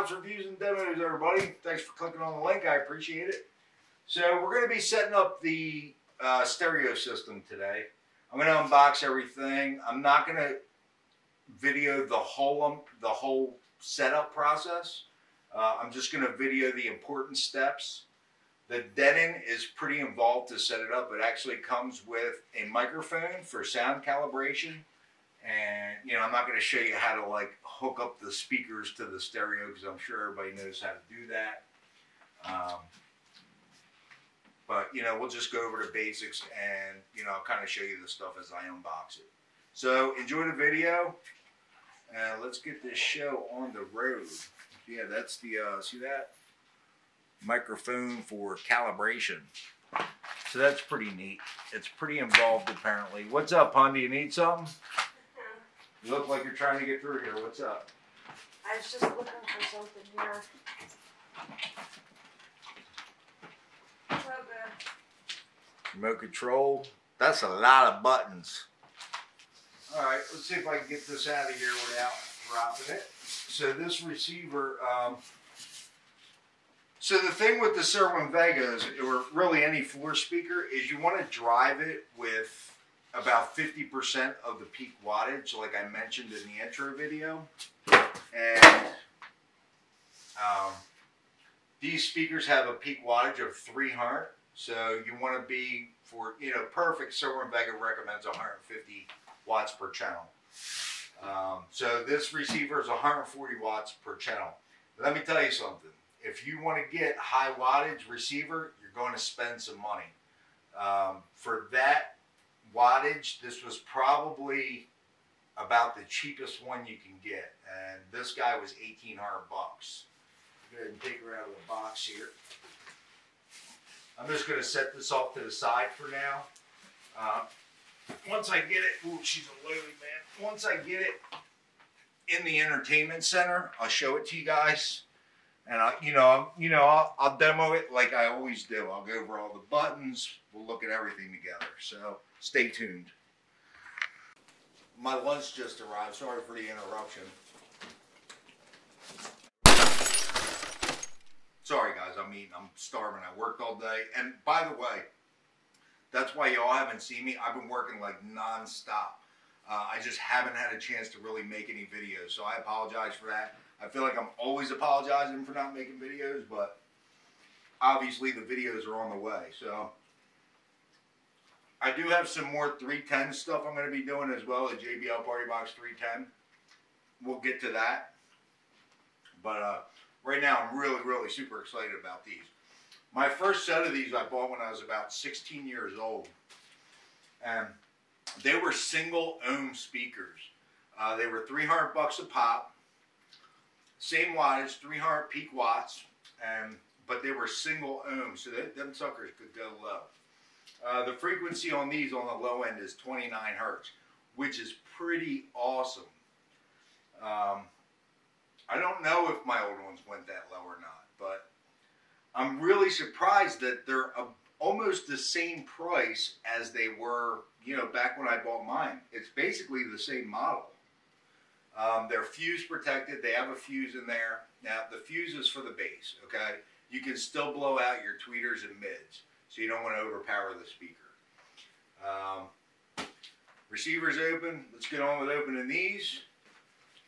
Rob's Reviews and Demos, everybody. Thanks for clicking on the link. I appreciate it. So we're going to be setting up the uh, stereo system today. I'm going to unbox everything. I'm not going to video the whole um, the whole setup process. Uh, I'm just going to video the important steps. The Denon is pretty involved to set it up. It actually comes with a microphone for sound calibration. And, you know, I'm not going to show you how to, like, hook up the speakers to the stereo because I'm sure everybody knows how to do that. Um, but, you know, we'll just go over the basics and, you know, I'll kind of show you the stuff as I unbox it. So, enjoy the video. And let's get this show on the road. Yeah, that's the, uh, see that? microphone for calibration. So that's pretty neat. It's pretty involved apparently. What's up, hon? Do you need something? You look like you're trying to get through here. What's up? I was just looking for something here. So. Remote control. That's a lot of buttons. All right, let's see if I can get this out of here without dropping it. So this receiver, um, so the thing with the Cerwin Vegas, or really any floor speaker, is you want to drive it with about 50% of the peak wattage, like I mentioned in the intro video. And um, these speakers have a peak wattage of 300. So you want to be for, you know, perfect, Cerwin Vega recommends 150 watts per channel. Um, so this receiver is 140 watts per channel. Let me tell you something if you want to get high wattage receiver, you're going to spend some money. Um, for that wattage, this was probably about the cheapest one you can get, and this guy was 1,800 bucks. Go ahead and take her out of the box here. I'm just going to set this off to the side for now. Uh, once I get it, ooh, she's a load, man. Once I get it in the entertainment center, I'll show it to you guys and I, you know, you know, I'll, I'll, demo it like I always do. I'll go over all the buttons. We'll look at everything together. So stay tuned. My lunch just arrived. Sorry for the interruption. Sorry guys, I'm eating. I'm starving. I worked all day. And by the way, that's why y'all haven't seen me. I've been working like nonstop. Uh, I just haven't had a chance to really make any videos. So I apologize for that. I feel like I'm always apologizing for not making videos, but obviously the videos are on the way. So I do have some more 310 stuff I'm going to be doing as well, the JBL Party Box 310. We'll get to that. But uh, right now I'm really, really super excited about these. My first set of these I bought when I was about 16 years old. And they were single ohm speakers. Uh, they were 300 bucks a pop. Same wattage, 300 peak watts, and but they were single ohm, so that, them suckers could go low. Uh, the frequency on these on the low end is 29 hertz, which is pretty awesome. Um, I don't know if my old ones went that low or not, but I'm really surprised that they're a, almost the same price as they were, you know, back when I bought mine. It's basically the same model. Um, they're fuse protected. They have a fuse in there. Now, the fuse is for the bass, okay? You can still blow out your tweeters and mids, so you don't want to overpower the speaker. Um, receivers open. Let's get on with opening these.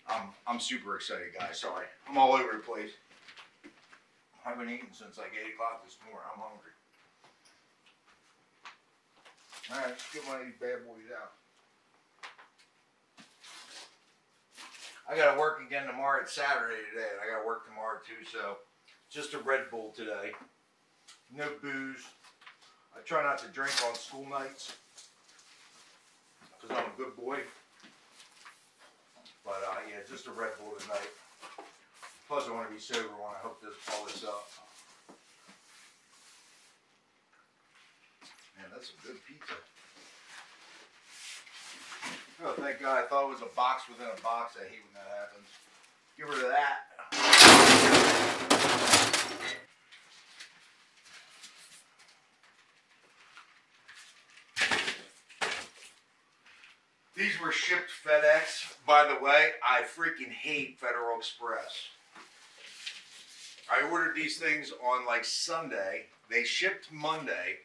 I'm, I'm super excited, guys. Sorry. I'm all over the place. I haven't eaten since like 8 o'clock this morning. I'm hungry. All right, let's get one of these bad boys out. I got to work again tomorrow. It's Saturday today, and I got to work tomorrow too. So, just a Red Bull today. No booze. I try not to drink on school nights because I'm a good boy. But uh, yeah, just a Red Bull tonight. Plus, I want to be sober when I hook this all this up. Man, that's a good pizza. Oh, thank God. I thought it was a box within a box. I hate when that happens. Get rid of that. These were shipped FedEx. By the way, I freaking hate Federal Express. I ordered these things on like Sunday. They shipped Monday,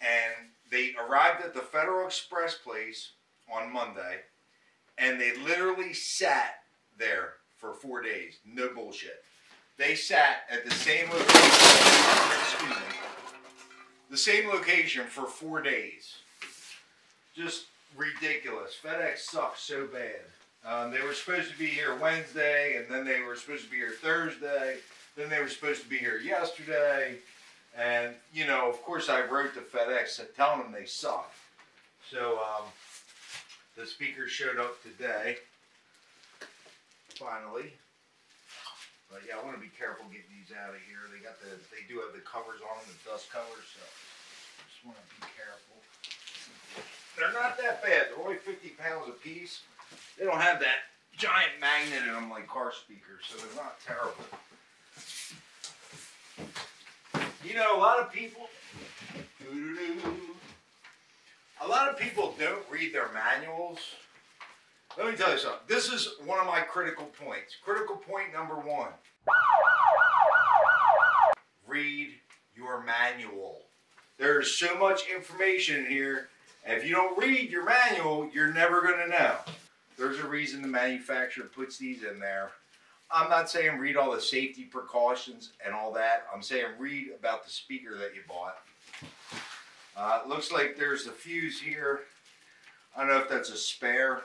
and they arrived at the Federal Express place on Monday, and they literally sat there for four days. No bullshit. They sat at the same location. Excuse me. The same location for four days. Just ridiculous. FedEx sucks so bad. Um, they were supposed to be here Wednesday, and then they were supposed to be here Thursday. Then they were supposed to be here yesterday. And, you know, of course, I wrote to FedEx telling them they suck. So, um, the speaker showed up today. Finally. But yeah, I want to be careful getting these out of here. They got the, they do have the covers on them, the dust covers, so just want to be careful. They're not that bad. They're only 50 pounds a piece. They don't have that giant magnet in them like car speakers, so they're not terrible. You know, a lot of people, a lot of people don't read their manuals. Let me tell you something. This is one of my critical points. Critical point number one. Read your manual. There's so much information in here. If you don't read your manual, you're never going to know. There's a reason the manufacturer puts these in there. I'm not saying read all the safety precautions and all that. I'm saying read about the speaker that you bought. Uh, looks like there's a fuse here. I don't know if that's a spare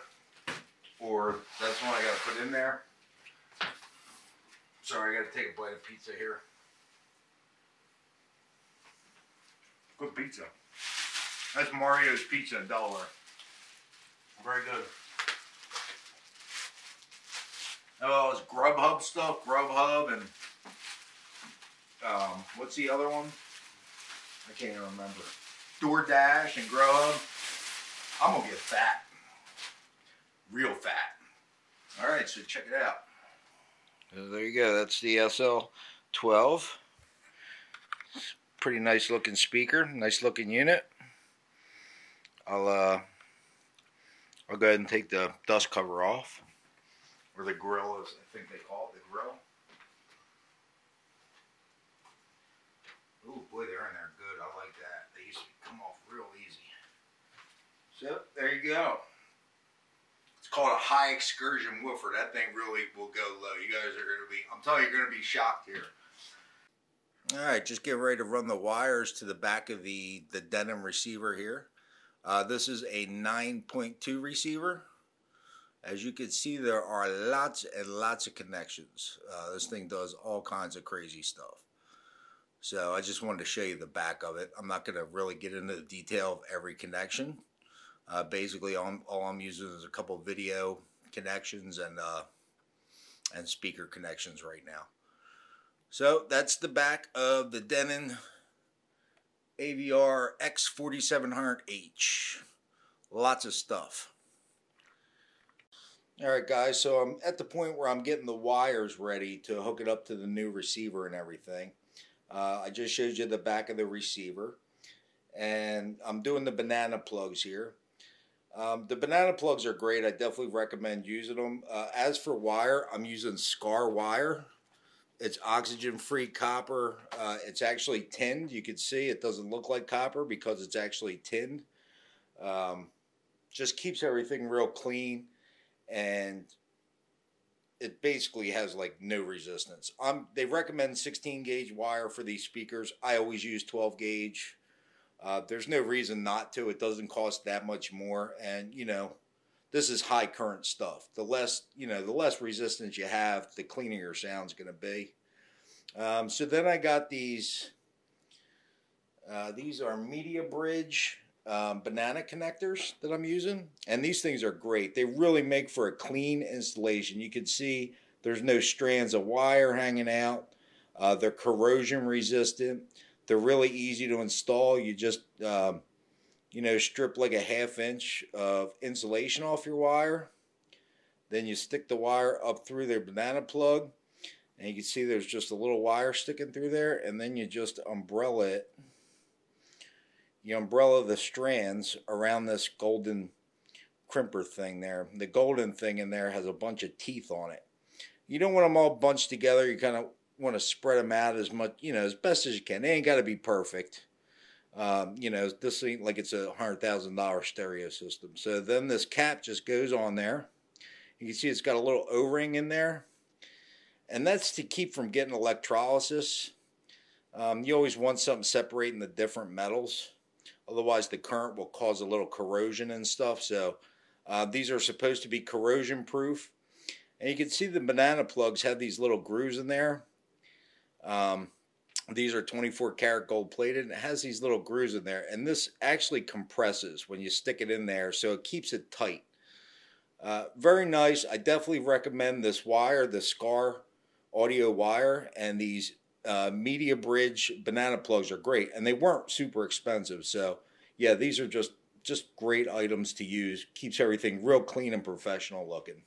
or that's one I got to put in there. Sorry, I got to take a bite of pizza here. Good pizza. That's Mario's Pizza in Delaware. Very good. Oh, it's Grubhub stuff, Grubhub, and um, what's the other one? I can't even remember. DoorDash and Grubhub. I'm gonna get fat, real fat. All right, so check it out. there you go. That's the SL12. Pretty nice looking speaker, nice looking unit. I'll uh, I'll go ahead and take the dust cover off or the grill, as I think they call it, the grill. Ooh, boy, they're in there good. I like that. They used to come off real easy. So, there you go. It's called a high excursion woofer. That thing really will go low. You guys are going to be, I'm telling you, you're going to be shocked here. All right, just get ready to run the wires to the back of the, the Denon receiver here. Uh, this is a 9.2 receiver. As you can see, there are lots and lots of connections. Uh, this thing does all kinds of crazy stuff. So I just wanted to show you the back of it. I'm not going to really get into the detail of every connection. Uh, basically, all I'm, all I'm, using is a couple video connections and uh, and speaker connections right now. So that's the back of the Denon AVR X4700H. Lots of stuff. All right, guys, so I'm at the point where I'm getting the wires ready to hook it up to the new receiver and everything. Uh, I just showed you the back of the receiver, and I'm doing the banana plugs here. Um, the banana plugs are great. I definitely recommend using them. Uh, as for wire, I'm using Skar wire. It's oxygen-free copper. Uh, it's actually tinned. You can see it doesn't look like copper because it's actually tinned. Um, just keeps everything real clean and it basically has like no resistance. Um, they recommend 16 gauge wire for these speakers. I always use 12 gauge. Uh, there's no reason not to. It doesn't cost that much more, and you know, this is high current stuff. The less you know, the less resistance you have, the cleaner your sound's going to be. Um, so then I got these. Uh, these are Media Bridge um, banana connectors that I'm using. And these things are great. They really make for a clean installation. You can see there's no strands of wire hanging out. Uh, they're corrosion resistant. They're really easy to install. You just, um, you know, strip like a half inch of insulation off your wire. Then you stick the wire up through their banana plug. And you can see there's just a little wire sticking through there. And then you just umbrella it you umbrella the strands around this golden crimper thing there. The golden thing in there has a bunch of teeth on it. You don't want them all bunched together. You kind of want to spread them out as much, you know, as best as you can. They ain't got to be perfect. Um, you know, this ain't like it's a hundred thousand dollar stereo system. So then this cap just goes on there. You can see it's got a little O-ring in there, and that's to keep from getting electrolysis. Um, you always want something separating the different metals, otherwise the current will cause a little corrosion and stuff. So uh, these are supposed to be corrosion proof. And you can see the banana plugs have these little grooves in there. Um, these are 24 karat gold plated and it has these little grooves in there. And this actually compresses when you stick it in there, so it keeps it tight. Uh, very nice. I definitely recommend this wire, the Skar audio wire, and these uh, Media Bridge banana plugs are great. And they weren't super expensive. So, yeah, these are just just great items to use. Keeps everything real clean and professional looking.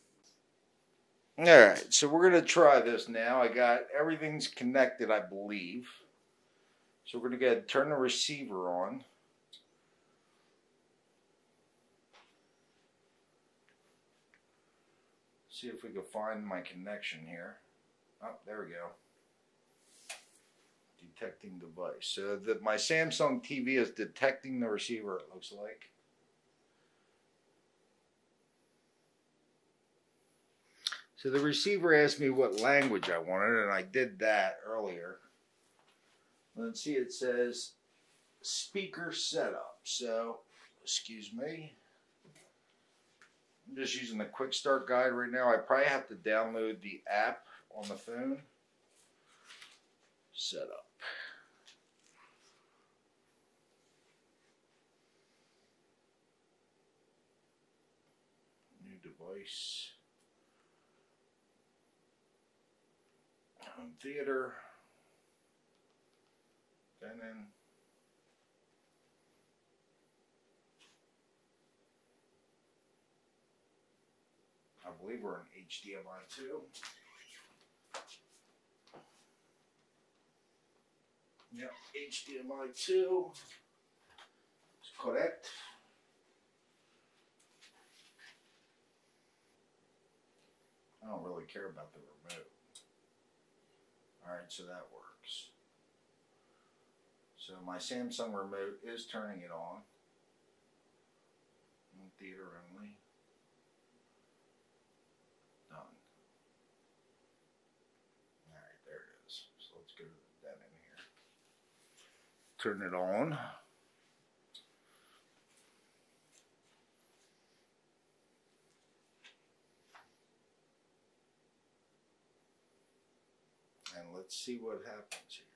All right, so we're going to try this now. I got everything's connected, I believe. So we're going to get turn the receiver on. See if we can find my connection here. Oh, there we go. Detecting device. So that my Samsung TV is detecting the receiver, it looks like. So the receiver asked me what language I wanted, and I did that earlier. Let's see, it says speaker setup. So, excuse me. I'm just using the quick start guide right now. I probably have to download the app on the phone. Setup. New device. Home theater. Denon. I believe we're in HDMI 2. Yep, HDMI 2. It's correct. I don't really care about the remote. Alright, so that works. So my Samsung remote is turning it on. Theater only. Done. Alright, there it is. So let's go to that in here. Turn it on. And let's see what happens here.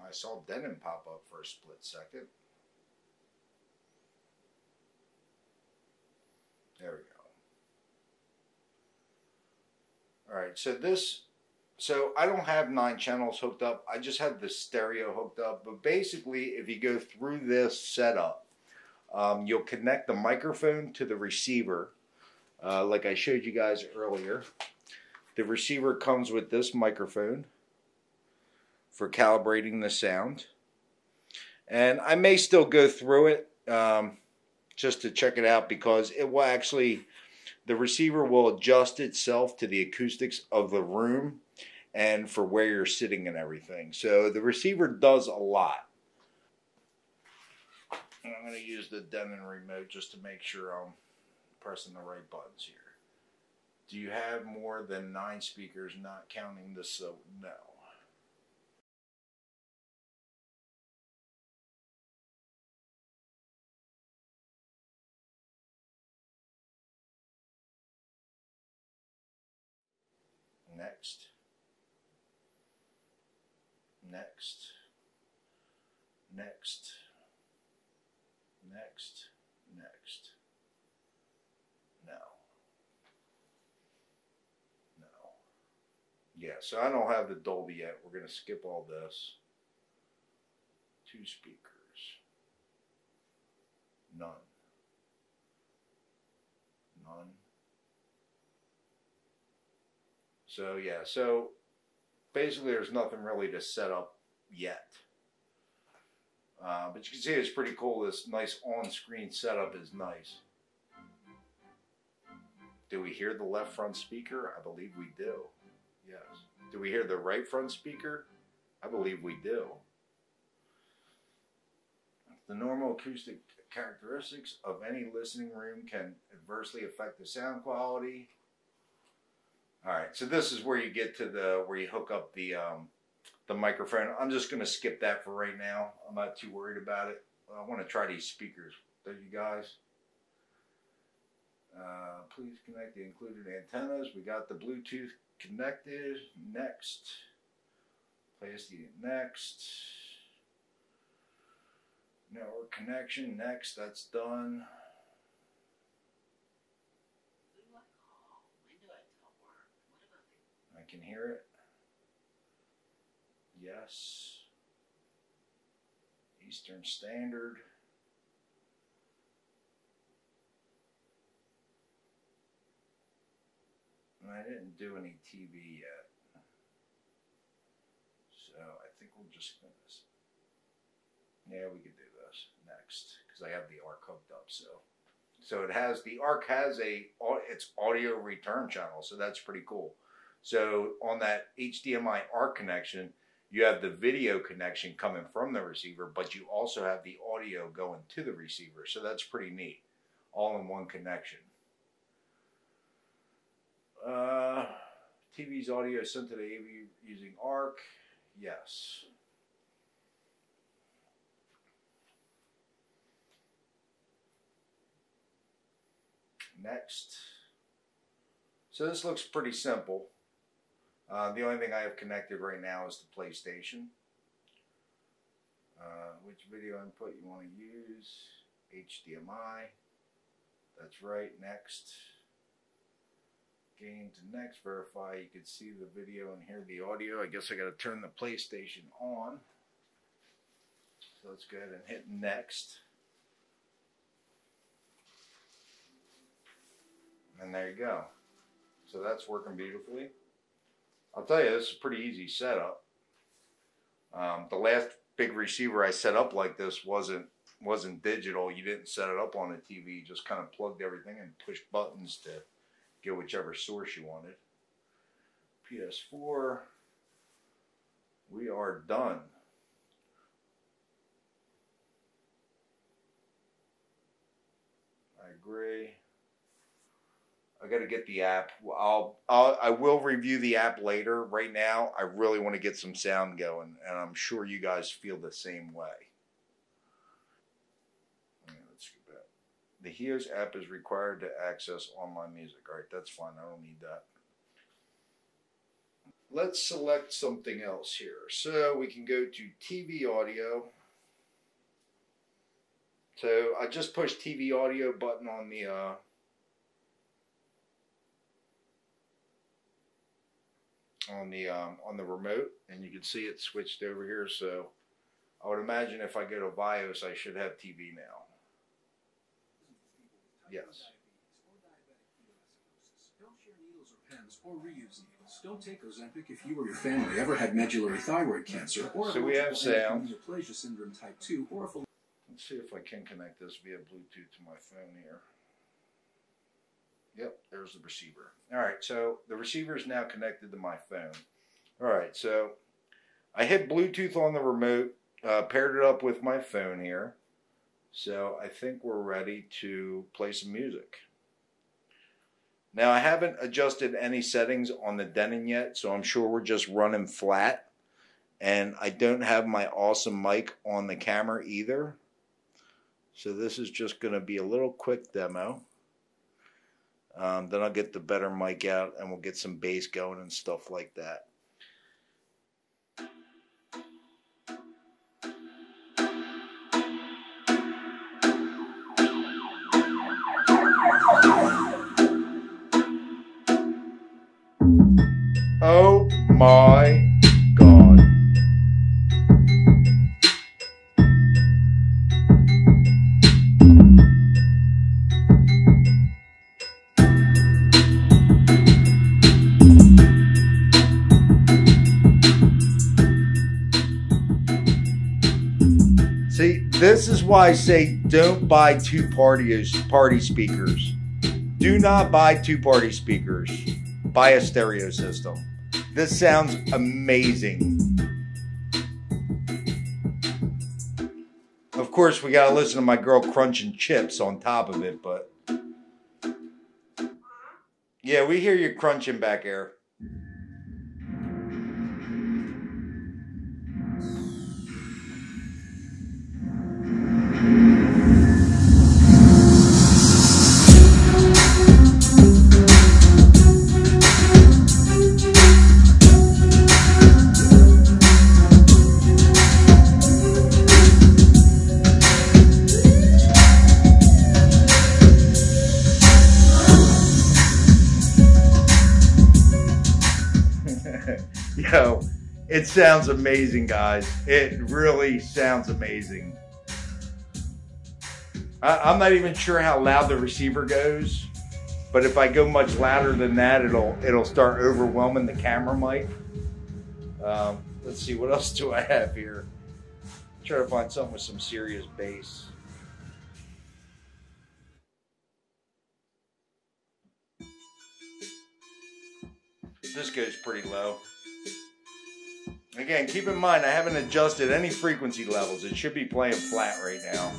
I saw Denon pop up for a split second. There we go. All right, so this, so I don't have nine channels hooked up. I just have the stereo hooked up. But basically, if you go through this setup, um, you'll connect the microphone to the receiver, uh, like I showed you guys earlier. The receiver comes with this microphone for calibrating the sound. And I may still go through it um, just to check it out because it will actually, the receiver will adjust itself to the acoustics of the room and for where you're sitting and everything. So the receiver does a lot. And I'm going to use the Denon remote just to make sure I'm pressing the right buttons here. Do you have more than nine speakers, not counting the so? No. Next. Next. Next. Next. Next. No. No. Yeah, so I don't have the Dolby yet. We're going to skip all this. Two speakers. None. None. So yeah, so basically there's nothing really to set up yet. Uh, but you can see it's pretty cool. This nice on-screen setup is nice. Do we hear the left front speaker? I believe we do. Do we hear the right front speaker? I believe we do. The normal acoustic characteristics of any listening room can adversely affect the sound quality. All right, so this is where you get to the where you hook up the um, the microphone. I'm just going to skip that for right now. I'm not too worried about it. I want to try these speakers. There you guys. Uh, please connect the included antennas. We got the Bluetooth connected. Next. Place the next. Network connection. Next. That's done. I can hear it. Yes. Eastern Standard. I didn't do any TV yet. So I think we'll just this. Yeah, we could do this next because I have the ARC hooked up. So, so it has the ARC has a it's audio return channel, so that's pretty cool. So on that HDMI ARC connection, you have the video connection coming from the receiver, but you also have the audio going to the receiver. So that's pretty neat, all in one connection. Uh, TV's audio sent to the AV using ARC. Yes. Next. So this looks pretty simple. Uh, the only thing I have connected right now is the PlayStation. Uh, which video input you want to use? HDMI. That's right. Next gain to next verify you can see the video and hear the audio. I guess I got to turn the PlayStation on. So let's go ahead and hit next. And there you go. So that's working beautifully. I'll tell you this is a pretty easy setup. Um, the last big receiver I set up like this wasn't wasn't digital. You didn't set it up on a TV you just kind of plugged everything and pushed buttons to get whichever source you wanted. PS4, we are done. I agree. I got to get the app. I'll, I'll I will review the app later. Right now, I really want to get some sound going, and I'm sure you guys feel the same way. The HEOS app is required to access online music. All right, that's fine. I don't need that. Let's select something else here. So we can go to TV audio. So I just pushed TV audio button on the uh, on the um, on the remote, and you can see it switched over here. So I would imagine if I go to BIOS, I should have TV now. Yes. Don't share needles or pens or reuse needles. Don't take Ozempic if you or your family ever had medullary thyroid cancer or so we have sound. neoplasia syndrome type 2 or a Let's see if I can connect this via Bluetooth to my phone here. Yep, there's the receiver. All right, so the receiver is now connected to my phone. All right, so I hit Bluetooth on the remote, uh, paired it up with my phone here. So I think we're ready to play some music. Now I haven't adjusted any settings on the Denon yet, so I'm sure we're just running flat. And I don't have my awesome mic on the camera either. So this is just going to be a little quick demo. Um, then I'll get the better mic out and we'll get some bass going and stuff like that. Oh my God. See, this is why I say don't buy two party party speakers. Do not buy two party speakers buy a stereo system. This sounds amazing. Of course, we gotta listen to my girl crunching chips on top of it, but yeah, we hear you crunching back there. Sounds amazing, guys. It really sounds amazing. I, I'm not even sure how loud the receiver goes, but if I go much louder than that, it'll it'll start overwhelming the camera mic. Um, let's see, what else do I have here? Try to find something with some serious bass. This goes pretty low. Again, keep in mind I haven't adjusted any frequency levels. It should be playing flat right now.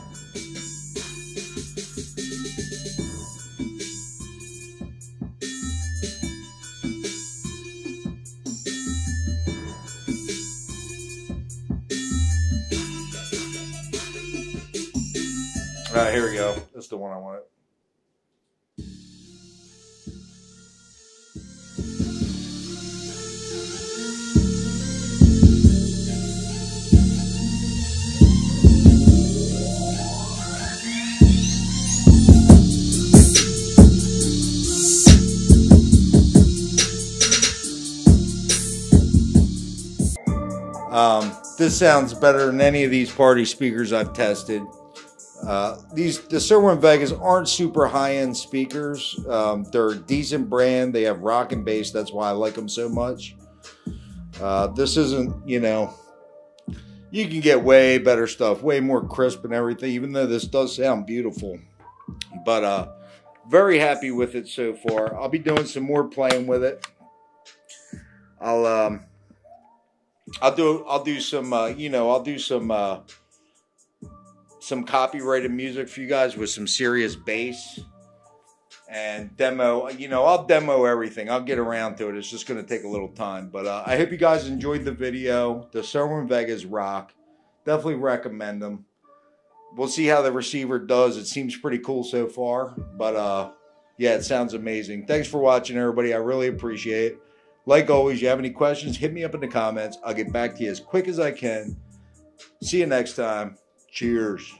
All right, here we go. That's the one I wanted. This sounds better than any of these party speakers I've tested. Uh, these the Cerwin Vegas aren't super high end speakers. Um, they're a decent brand. They have rock and bass. That's why I like them so much. Uh, this isn't, you know, you can get way better stuff, way more crisp and everything. Even though this does sound beautiful, but uh, very happy with it so far. I'll be doing some more playing with it. I'll um, I'll do I'll do some uh, you know I'll do some uh, some copyrighted music for you guys with some serious bass and demo. You know I'll demo everything. I'll get around to it. It's just to take a little time, but uh, I hope you guys enjoyed the video. The Cerwin Vegas rock. Definitely recommend them. We'll see how the receiver does. It seems pretty cool so far, but uh, yeah, it sounds amazing. Thanks for watching, everybody. I really appreciate it. Like always, you have any questions, hit me up in the comments. I'll get back to you as quick as I can. See you next time. Cheers.